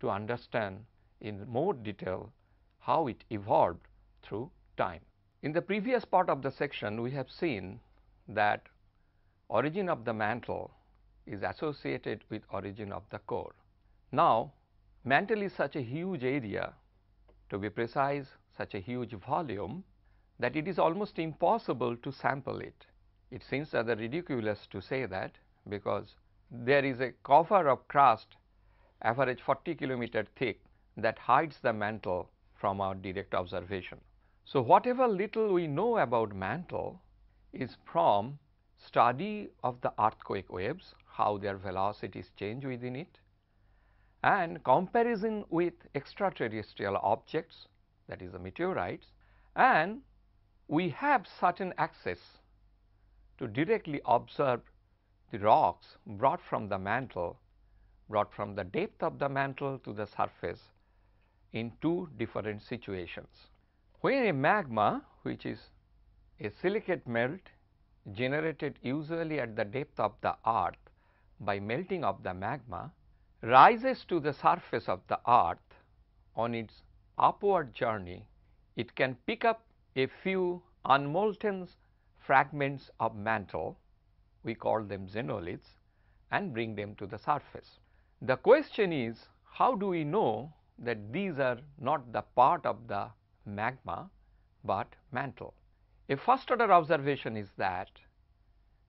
to understand in more detail how it evolved through time. In the previous part of the section, we have seen that origin of the mantle is associated with origin of the core. Now, mantle is such a huge area, to be precise such a huge volume that it is almost impossible to sample it. It seems rather ridiculous to say that because there is a cover of crust average 40 kilometer thick that hides the mantle from our direct observation. So, whatever little we know about mantle is from study of the earthquake waves, how their velocities change within it and comparison with extraterrestrial objects that is the meteorites and we have certain access to directly observe the rocks brought from the mantle, brought from the depth of the mantle to the surface in two different situations. When a magma which is a silicate melt generated usually at the depth of the earth by melting of the magma rises to the surface of the earth on its upward journey, it can pick up a few unmolten fragments of mantle, we call them xenoliths and bring them to the surface. The question is how do we know that these are not the part of the magma, but mantle. A first order observation is that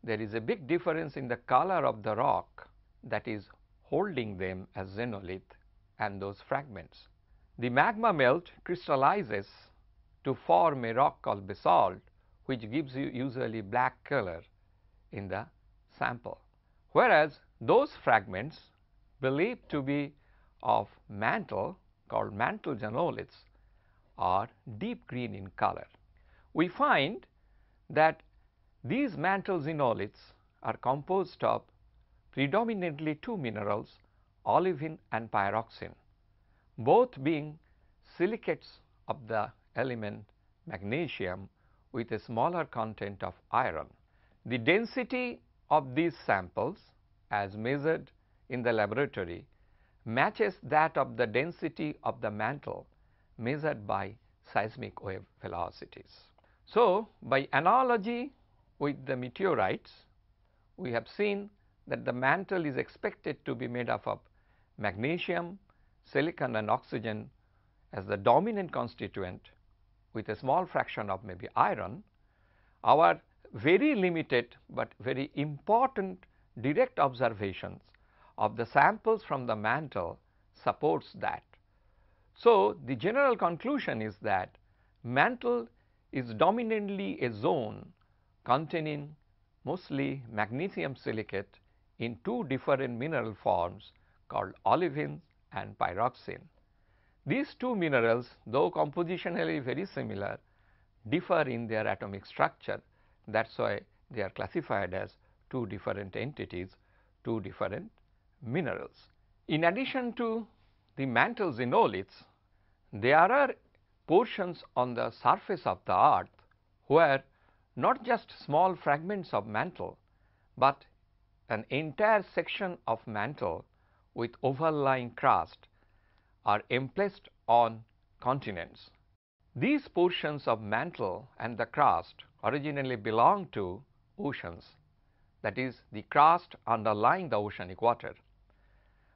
there is a big difference in the color of the rock that is holding them as xenolith and those fragments. The magma melt crystallizes to form a rock called basalt which gives you usually black color in the sample. Whereas, those fragments believed to be of mantle called mantle xenoliths are deep green in color. We find that these mantle xenoliths are composed of predominantly two minerals olivine and pyroxene, both being silicates of the element magnesium with a smaller content of iron. The density of these samples as measured in the laboratory matches that of the density of the mantle measured by seismic wave velocities. So, by analogy with the meteorites, we have seen that the mantle is expected to be made up of magnesium, silicon and oxygen as the dominant constituent with a small fraction of maybe iron, our very limited, but very important direct observations of the samples from the mantle supports that. So, the general conclusion is that mantle is dominantly a zone containing mostly magnesium silicate in two different mineral forms called olivine and pyroxene. These two minerals though compositionally very similar differ in their atomic structure that is why they are classified as two different entities, two different minerals. In addition to the mantle xenoliths, there are portions on the surface of the earth where not just small fragments of mantle, but an entire section of mantle with overlying crust are emplaced on continents. These portions of mantle and the crust originally belong to oceans that is the crust underlying the oceanic water.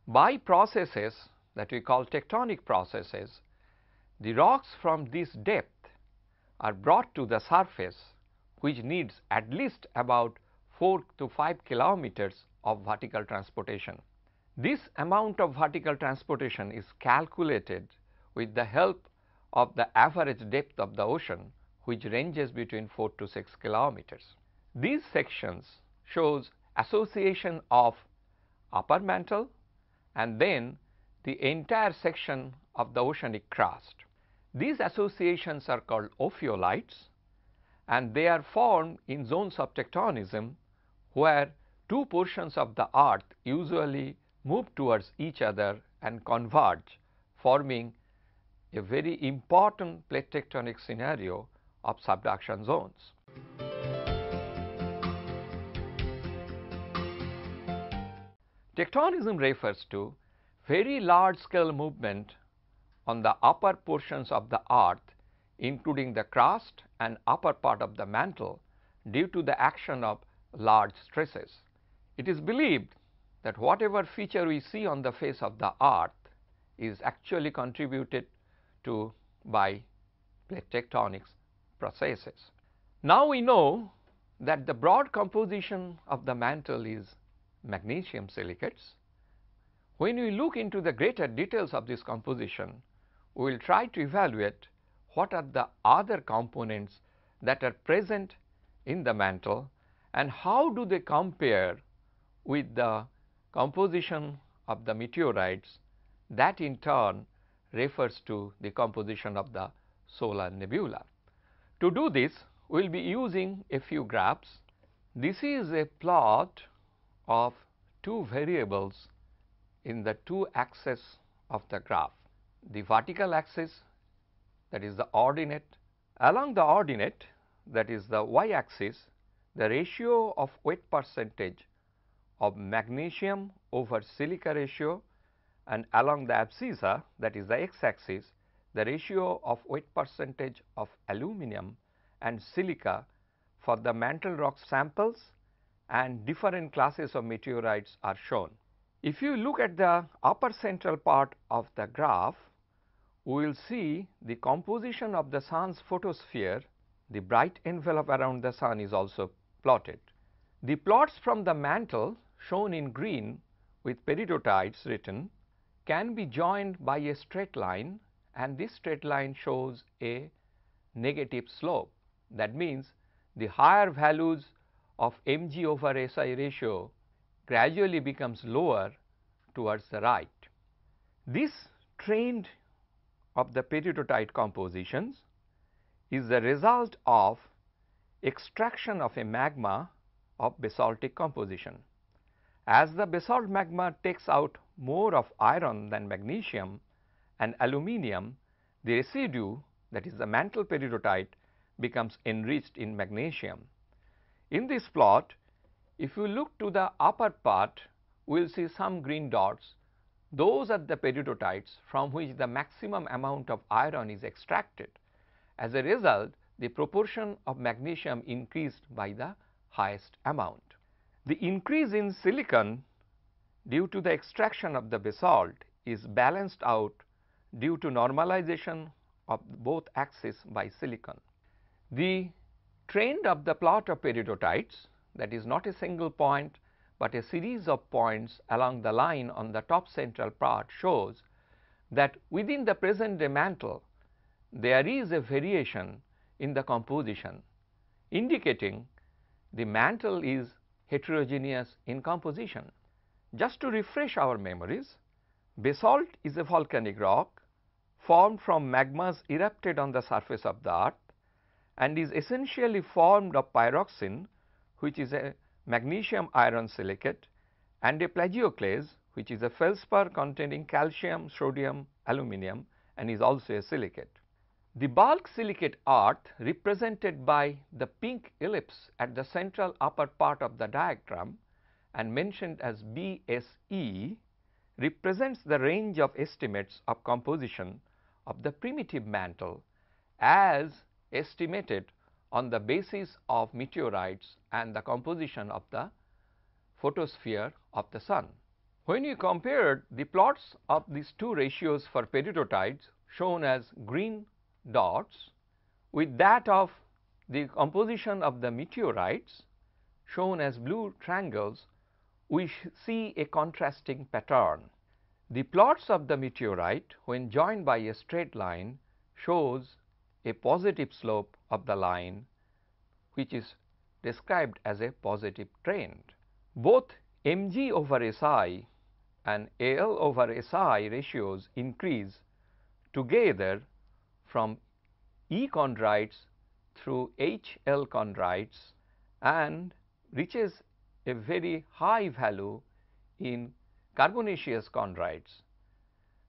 By processes that we call tectonic processes, the rocks from this depth are brought to the surface which needs at least about 4 to 5 kilometers of vertical transportation. This amount of vertical transportation is calculated with the help of the average depth of the ocean which ranges between 4 to 6 kilometers. These sections shows association of upper mantle and then the entire section of the oceanic crust. These associations are called ophiolites and they are formed in zones of tectonism where two portions of the earth usually move towards each other and converge forming a very important plate tectonic scenario of subduction zones. Tectonism refers to very large scale movement on the upper portions of the earth including the crust and upper part of the mantle due to the action of large stresses. It is believed that whatever feature we see on the face of the earth is actually contributed to by plate tectonics processes. Now, we know that the broad composition of the mantle is magnesium silicates. When we look into the greater details of this composition, we will try to evaluate what are the other components that are present in the mantle and how do they compare with the composition of the meteorites that in turn refers to the composition of the solar nebula. To do this, we will be using a few graphs. This is a plot of two variables in the two axes of the graph. The vertical axis that is the ordinate. Along the ordinate that is the y axis, the ratio of weight percentage of magnesium over silica ratio and along the abscissa that is the x axis, the ratio of weight percentage of aluminum and silica for the mantle rock samples and different classes of meteorites are shown. If you look at the upper central part of the graph, we will see the composition of the sun's photosphere, the bright envelope around the sun is also plotted. The plots from the mantle shown in green with peridotites written can be joined by a straight line and this straight line shows a negative slope. That means, the higher values of mg over SI ratio gradually becomes lower towards the right. This trend of the peridotite compositions is the result of extraction of a magma of basaltic composition. As the basalt magma takes out more of iron than magnesium and aluminum, the residue that is the mantle peridotite becomes enriched in magnesium. In this plot, if you look to the upper part, we will see some green dots those are the peridotites from which the maximum amount of iron is extracted. As a result, the proportion of magnesium increased by the highest amount. The increase in silicon due to the extraction of the basalt is balanced out due to normalization of both axes by silicon. The trend up the plot of peridotites that is not a single point but a series of points along the line on the top central part shows that within the present day mantle there is a variation in the composition indicating the mantle is heterogeneous in composition. Just to refresh our memories, basalt is a volcanic rock formed from magmas erupted on the surface of the earth and is essentially formed of pyroxene which is a magnesium iron silicate and a plagioclase which is a feldspar containing calcium, sodium, aluminum and is also a silicate. The bulk silicate earth represented by the pink ellipse at the central upper part of the diagram and mentioned as BSE represents the range of estimates of composition of the primitive mantle as estimated on the basis of meteorites and the composition of the photosphere of the sun. When you compared the plots of these two ratios for peridotites shown as green dots with that of the composition of the meteorites shown as blue triangles, we see a contrasting pattern. The plots of the meteorite when joined by a straight line shows a positive slope of the line which is described as a positive trend. Both mg over Si and Al over Si ratios increase together from E chondrites through HL chondrites and reaches a very high value in carbonaceous chondrites.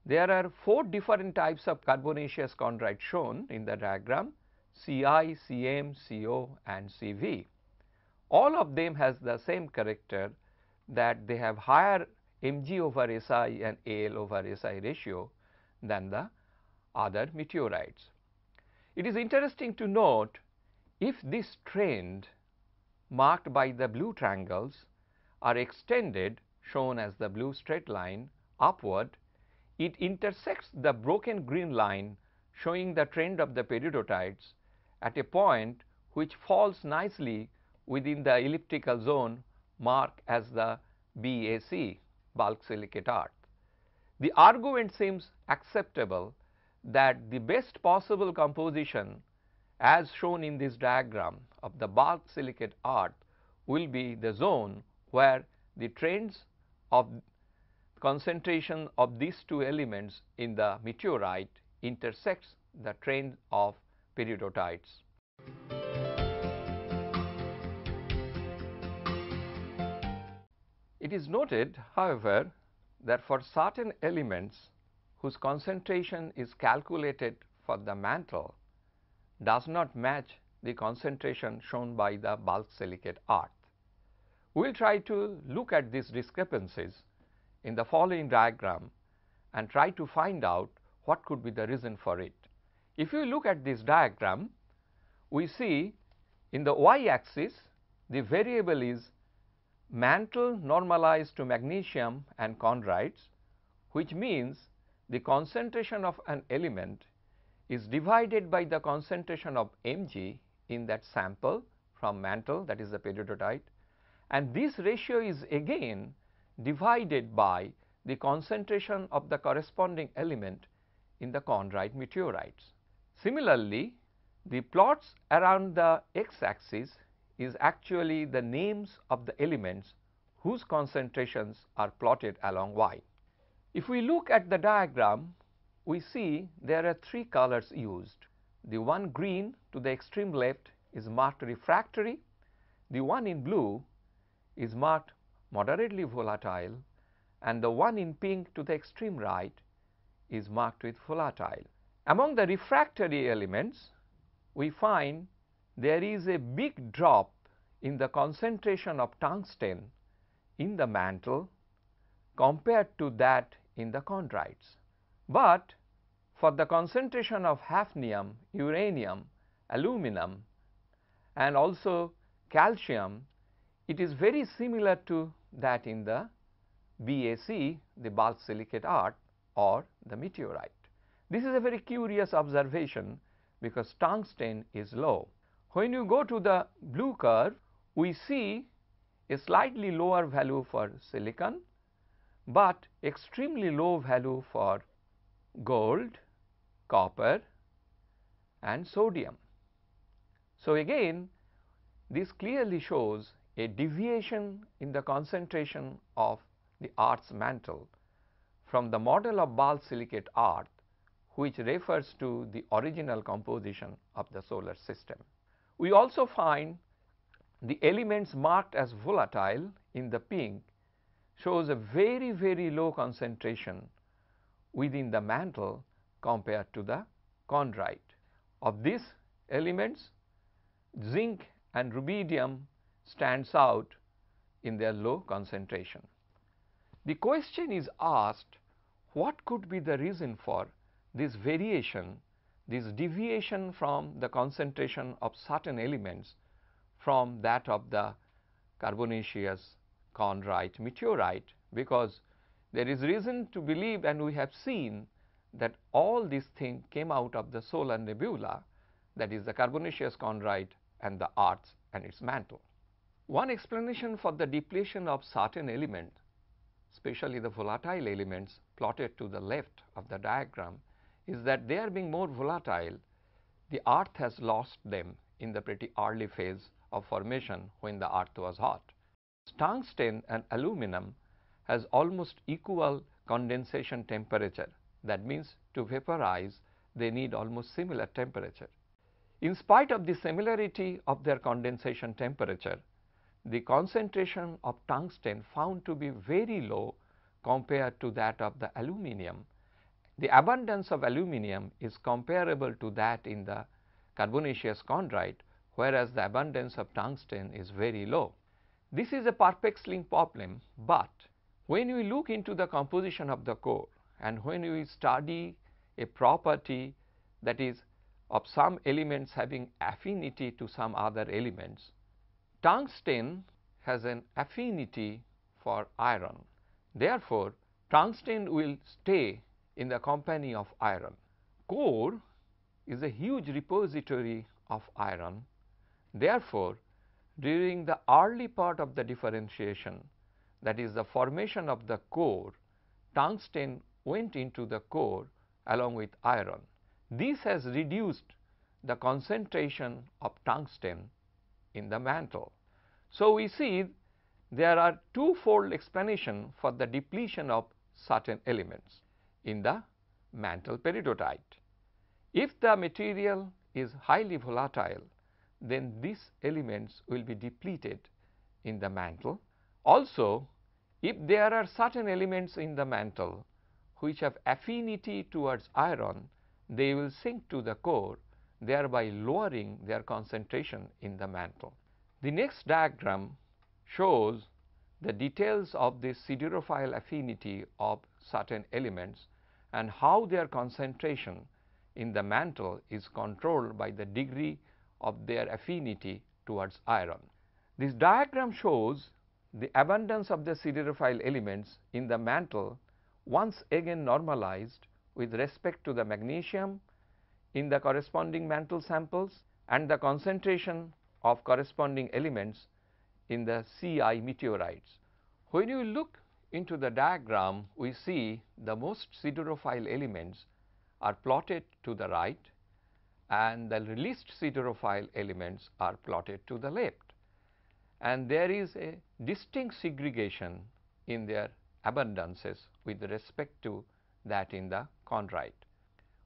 There are four different types of carbonaceous chondrite shown in the diagram Ci, Cm, Co and Cv. All of them has the same character that they have higher Mg over Si and Al over Si ratio than the other meteorites. It is interesting to note if this trend marked by the blue triangles are extended shown as the blue straight line upward, it intersects the broken green line showing the trend of the peridotites at a point which falls nicely within the elliptical zone marked as the BAC bulk silicate earth. The argument seems acceptable that the best possible composition as shown in this diagram of the bulk silicate earth will be the zone where the trends of concentration of these two elements in the meteorite intersects the trend of peridotites. It is noted however that for certain elements whose concentration is calculated for the mantle does not match the concentration shown by the bulk silicate earth. We will try to look at these discrepancies in the following diagram and try to find out what could be the reason for it. If you look at this diagram, we see in the y axis the variable is mantle normalized to magnesium and chondrites which means the concentration of an element is divided by the concentration of Mg in that sample from mantle that is the peridotite and this ratio is again divided by the concentration of the corresponding element in the chondrite meteorites. Similarly, the plots around the x axis is actually the names of the elements whose concentrations are plotted along y. If we look at the diagram, we see there are three colors used. The one green to the extreme left is marked refractory, the one in blue is marked moderately volatile and the one in pink to the extreme right is marked with volatile. Among the refractory elements, we find there is a big drop in the concentration of tungsten in the mantle compared to that in the chondrites. But for the concentration of hafnium, uranium, aluminum and also calcium, it is very similar to that in the BAC, the bulk silicate earth or the meteorite. This is a very curious observation because tungsten is low. When you go to the blue curve, we see a slightly lower value for silicon, but extremely low value for gold, copper and sodium. So, again this clearly shows a deviation in the concentration of the earth's mantle from the model of bulk silicate earth which refers to the original composition of the solar system. We also find the elements marked as volatile in the pink shows a very very low concentration within the mantle compared to the chondrite. Of these elements zinc and rubidium stands out in their low concentration. The question is asked what could be the reason for this variation, this deviation from the concentration of certain elements from that of the carbonaceous chondrite meteorite, because there is reason to believe and we have seen that all these things came out of the solar nebula that is the carbonaceous chondrite and the earth and its mantle. One explanation for the depletion of certain elements especially the volatile elements plotted to the left of the diagram is that they are being more volatile, the earth has lost them in the pretty early phase of formation when the earth was hot. Tungsten and aluminum has almost equal condensation temperature that means to vaporize they need almost similar temperature. In spite of the similarity of their condensation temperature, the concentration of tungsten found to be very low compared to that of the aluminum. The abundance of aluminum is comparable to that in the carbonaceous chondrite, whereas the abundance of tungsten is very low. This is a perplexing problem, but When we look into the composition of the core and when we study a property that is of some elements having affinity to some other elements, tungsten has an affinity for iron. Therefore, tungsten will stay in the company of iron. Core is a huge repository of iron. Therefore, during the early part of the differentiation that is the formation of the core, tungsten went into the core along with iron. This has reduced the concentration of tungsten in the mantle. So, we see there are two-fold explanation for the depletion of certain elements in the mantle peridotite. If the material is highly volatile, then these elements will be depleted in the mantle. Also, if there are certain elements in the mantle which have affinity towards iron, they will sink to the core thereby lowering their concentration in the mantle. The next diagram shows the details of the siderophile affinity of certain elements and how their concentration in the mantle is controlled by the degree of their affinity towards iron. This diagram shows the abundance of the siderophile elements in the mantle once again normalized with respect to the magnesium in the corresponding mantle samples and the concentration of corresponding elements in the CI meteorites. When you look into the diagram, we see the most siderophile elements are plotted to the right and the least siderophile elements are plotted to the left. And there is a distinct segregation in their abundances with respect to that in the chondrite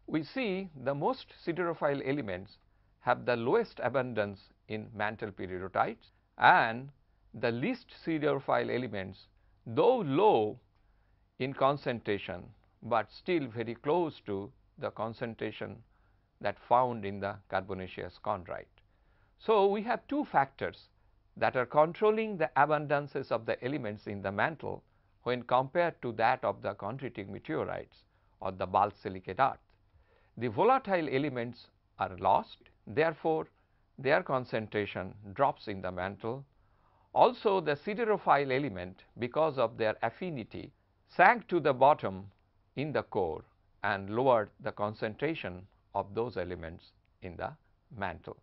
we see the most siderophile elements have the lowest abundance in mantle peridotites and the least siderophile elements though low in concentration, but still very close to the concentration that found in the carbonaceous chondrite. So, we have two factors that are controlling the abundances of the elements in the mantle when compared to that of the chondritic meteorites or the bulk silicate earth the volatile elements are lost therefore, their concentration drops in the mantle. Also the siderophile element because of their affinity sank to the bottom in the core and lowered the concentration of those elements in the mantle.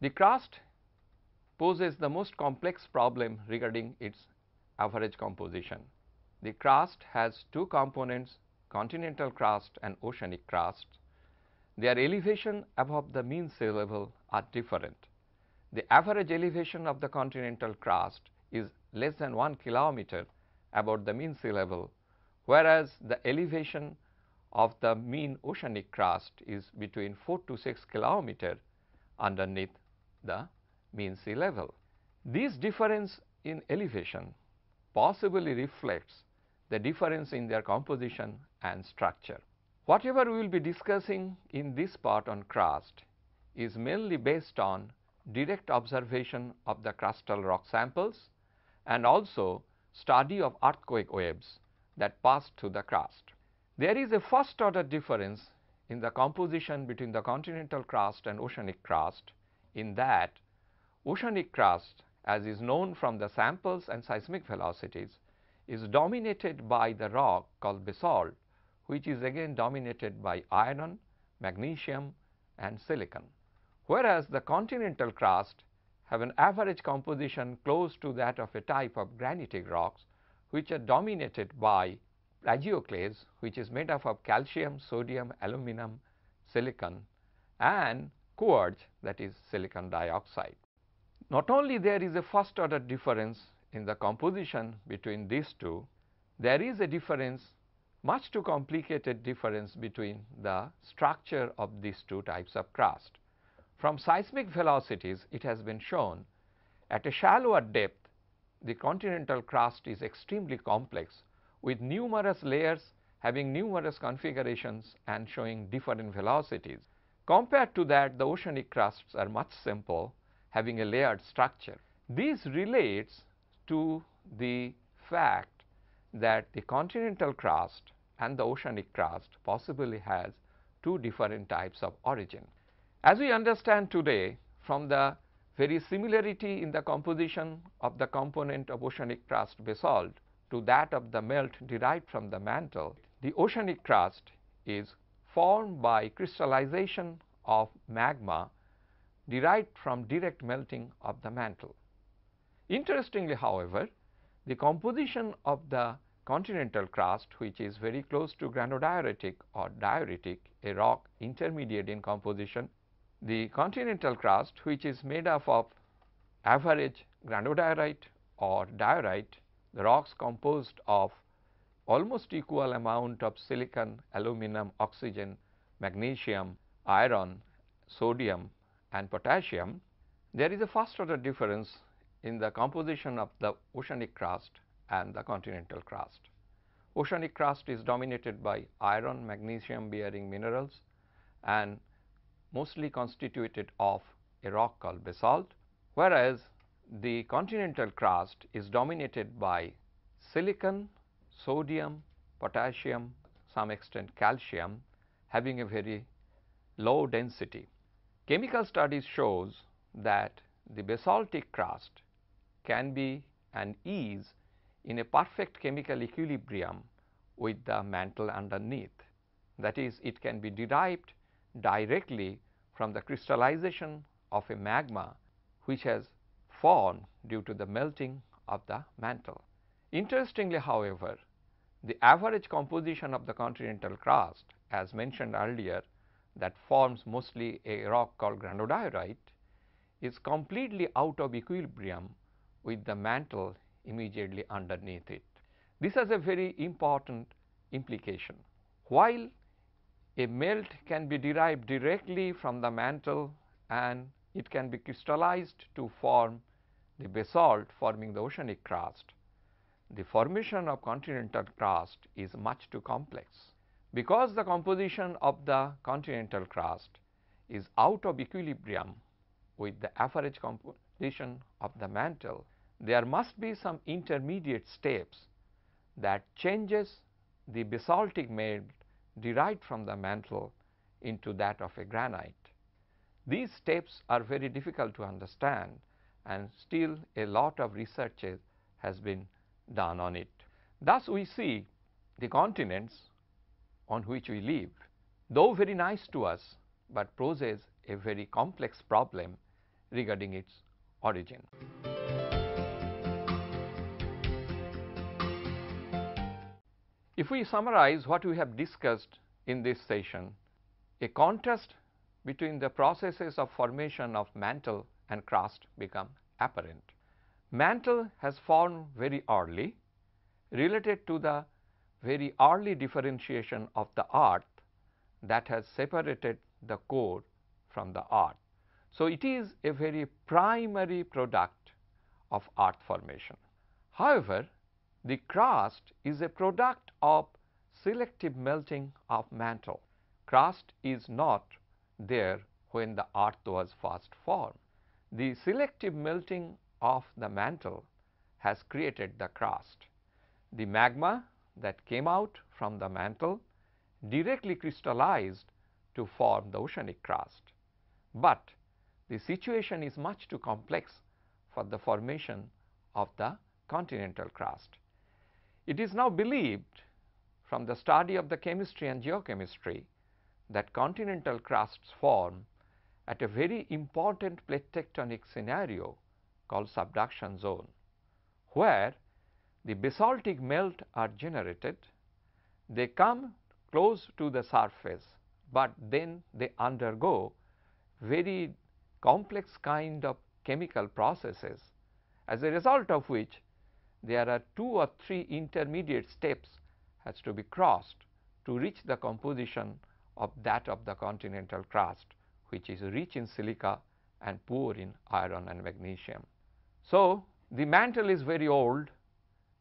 The crust poses the most complex problem regarding its average composition. The crust has two components continental crust and oceanic crust. Their elevation above the mean sea level are different. The average elevation of the continental crust is less than 1 kilometer above the mean sea level, whereas the elevation of the mean oceanic crust is between 4 to 6 kilometer underneath the mean sea level. This difference in elevation possibly reflects the difference in their composition and structure. Whatever we will be discussing in this part on crust is mainly based on direct observation of the crustal rock samples and also study of earthquake waves that pass through the crust. There is a first order difference in the composition between the continental crust and oceanic crust in that oceanic crust as is known from the samples and seismic velocities is dominated by the rock called basalt which is again dominated by iron, magnesium and silicon. Whereas, the continental crust have an average composition close to that of a type of granitic rocks which are dominated by plagioclase which is made up of calcium, sodium, aluminum, silicon and quartz that is silicon dioxide. Not only there is a first order difference in the composition between these two, there is a difference much too complicated difference between the structure of these two types of crust. From seismic velocities it has been shown at a shallower depth the continental crust is extremely complex with numerous layers having numerous configurations and showing different velocities. Compared to that the oceanic crusts are much simple having a layered structure. This relates to the fact that the continental crust and the oceanic crust possibly has two different types of origin. As we understand today from the very similarity in the composition of the component of oceanic crust basalt to that of the melt derived from the mantle, the oceanic crust is formed by crystallization of magma derived from direct melting of the mantle. Interestingly, however, the composition of the continental crust which is very close to granodioritic or dioritic, a rock intermediate in composition. The continental crust which is made up of average granodiorite or diorite, the rocks composed of almost equal amount of silicon, aluminum, oxygen, magnesium, iron, sodium and potassium, there is a first order difference in the composition of the oceanic crust and the continental crust. Oceanic crust is dominated by iron, magnesium bearing minerals and mostly constituted of a rock called basalt, whereas the continental crust is dominated by silicon, sodium, potassium, some extent calcium having a very low density. Chemical studies shows that the basaltic crust can be and is in a perfect chemical equilibrium with the mantle underneath. That is, it can be derived directly from the crystallization of a magma which has formed due to the melting of the mantle. Interestingly, however, the average composition of the continental crust as mentioned earlier that forms mostly a rock called granodiorite is completely out of equilibrium with the mantle immediately underneath it. This has a very important implication. While a melt can be derived directly from the mantle and it can be crystallized to form the basalt forming the oceanic crust, the formation of continental crust is much too complex. Because the composition of the continental crust is out of equilibrium with the average composition of the mantle, there must be some intermediate steps that changes the basaltic melt derived from the mantle into that of a granite. These steps are very difficult to understand and still a lot of research has been done on it. Thus, we see the continents on which we live, though very nice to us, but poses a very complex problem regarding its origin. If we summarize what we have discussed in this session, a contrast between the processes of formation of mantle and crust become apparent. Mantle has formed very early related to the very early differentiation of the earth that has separated the core from the earth. So, it is a very primary product of earth formation. However, the crust is a product of selective melting of mantle. Crust is not there when the earth was first formed. The selective melting of the mantle has created the crust. The magma that came out from the mantle directly crystallized to form the oceanic crust, but the situation is much too complex for the formation of the continental crust. It is now believed from the study of the chemistry and geochemistry that continental crusts form at a very important plate tectonic scenario called subduction zone, where the basaltic melt are generated, they come close to the surface, but then they undergo very complex kind of chemical processes as a result of which there are two or three intermediate steps has to be crossed to reach the composition of that of the continental crust which is rich in silica and poor in iron and magnesium. So, the mantle is very old,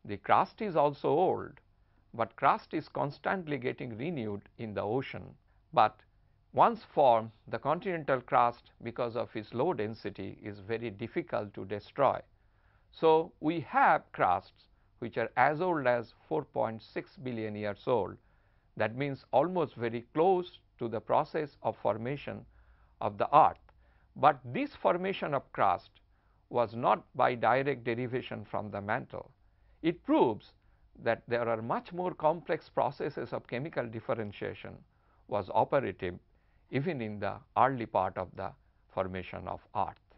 the crust is also old, but crust is constantly getting renewed in the ocean, but once formed the continental crust because of its low density is very difficult to destroy. So, we have crusts which are as old as 4.6 billion years old that means almost very close to the process of formation of the earth. But this formation of crust was not by direct derivation from the mantle. It proves that there are much more complex processes of chemical differentiation was operative even in the early part of the formation of earth.